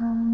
Um.